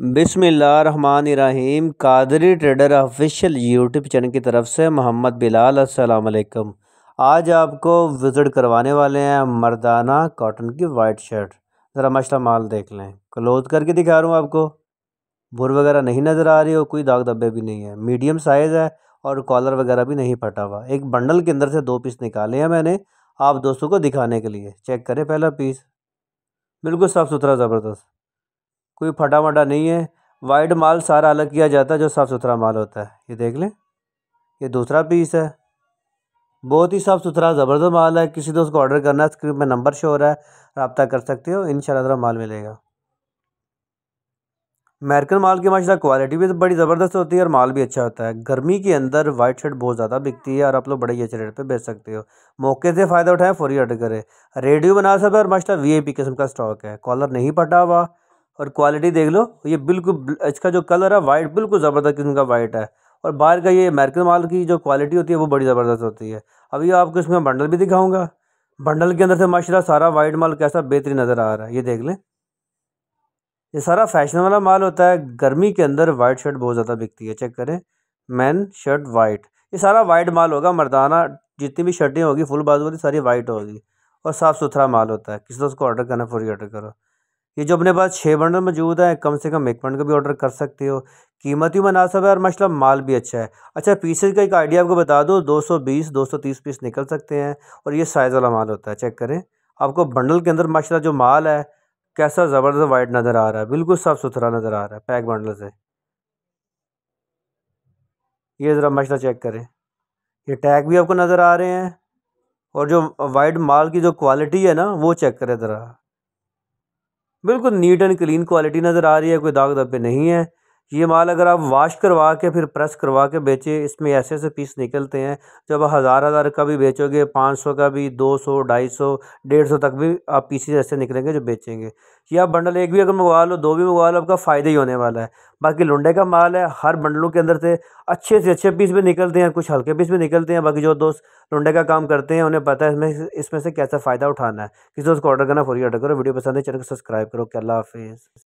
बिसमीम Qadri trader official YouTube channel की तरफ़ से मोहम्मद बिलाल, अस्सलाम वालेकुम। आज आपको विज़िट करवाने वाले हैं मर्दाना कॉटन की वाइट शर्ट। ज़रा मछला माल देख लें। क्लोज करके दिखा रहा हूँ आपको। भुर वगैरह नहीं नज़र आ रही हो, कोई दाग धब्बे भी नहीं है। मीडियम साइज़ है और कॉलर वगैरह भी नहीं फटा हुआ। एक बंडल के अंदर से दो पीस निकाले हैं मैंने आप दोस्तों को दिखाने के लिए। चेक करें पहला पीस। बिल्कुल साफ़ सुथरा, ज़बरदस्त। कोई फटा वटा नहीं है। वाइट माल सारा अलग किया जाता है, जो साफ़ सुथरा माल होता है। ये देख लें। ये दूसरा पीस है। बहुत ही साफ़ सुथरा, ज़बरदस्त माल है। किसी दोस्त को ऑर्डर करना है, स्क्रीन में नंबर शो हो रहा है, रबता कर सकते हो। इन शाला माल मिलेगा। अमेरिकन माल की माशा क्वालिटी भी बड़ी ज़बरदस्त होती है और माल भी अच्छा होता है। गर्मी के अंदर वाइट शर्ट बहुत ज़्यादा बिकती है और आप लोग बड़े ही अच्छे रेट पे बेच सकते हो। मौके से फ़ायदा उठाएँ, फौरी ऑर्डर करें। रेडियो बना सब और माशा वी किस्म का स्टॉक है। कॉलर नहीं पटा हुआ। और क्वालिटी देख लो, ये बिल्कुल इसका जो कलर है वाइट बिल्कुल ज़बरदस्त किस्म का वाइट है। और बाहर का ये अमेरिकन माल की जो क्वालिटी होती है, वो बड़ी ज़बरदस्त होती है। अभी आपको इसमें बंडल भी दिखाऊँगा। बंडल के अंदर से माशा सारा वाइट माल कैसा बेहतरीन नज़र आ रहा है, ये देख लें। ये सारा फ़ैशन वाला माल होता है, गर्मी के अंदर वाइट शर्ट बहुत ज़्यादा बिकती है चेक करें। मैन शर्ट वाइट ये सारा वाइट माल होगा, मर्दाना जितनी भी शर्टें होगी फुल बाजू वाली सारी वाइट होगी। और साफ़ सुथरा माल होता है, किसी दोस्त को ऑर्डर करना पूरी ऑर्डर करो। ये जो अपने पास छः बंडल मौजूद है, कम से कम एक बंडल का भी ऑर्डर कर सकते हो। कीमत भी मुनासब है और मसला माल भी अच्छा है। अच्छा पीसेज का एक आइडिया आपको बता दो 220 230 पीस निकल सकते हैं और ये साइज़ वाला माल होता है। चेक करें। आपको बंडल के अंदर माशा जो माल है, कैसा ज़बरदस्त वाइट नज़र आ रहा है, बिल्कुल साफ़ सुथरा नज़र आ रहा है पैक बंडल से। ये ज़रा मशला चेक करें। ये टैग भी आपको नज़र आ रहे हैं और जो वाइट माल की जो क्वालिटी है ना, वो चेक करें ज़रा। बिल्कुल नीट एंड क्लीन क्वालिटी नज़र आ रही है कोई दाग धब्बे नहीं है। ये माल अगर आप वाश करवा के फिर प्रेस करवा के बेचें, इसमें ऐसे ऐसे पीस निकलते हैं, जब हज़ार हज़ार का भी बेचोगे, पाँच सौ का भी, दो सौ, ढाई सौ, डेढ़ सौ तक भी आप पीसीज ऐसे निकलेंगे जो बेचेंगे। ये आप बंडल एक भी अगर मंगवा लो, दो भी मंगवा लो, आपका फ़ायदा ही होने वाला है। बाकी लुंडे का माल है, हर बंडलों के अंदर से अच्छे से अच्छे पीस भी निकलते हैं, कुछ हल्के पीस भी निकलते हैं, बाकी जो दोस्त लुंडे का काम करते हैं, उन्हें पता है इसमें इसमें से कैसा फ़ायदा उठाना है। किसी दोस्त को ऑर्डर करना, फौरी ऑर्डर करो, वीडियो पसंद है, चैनल को सब्सक्राइब करो क्या हाफिज़।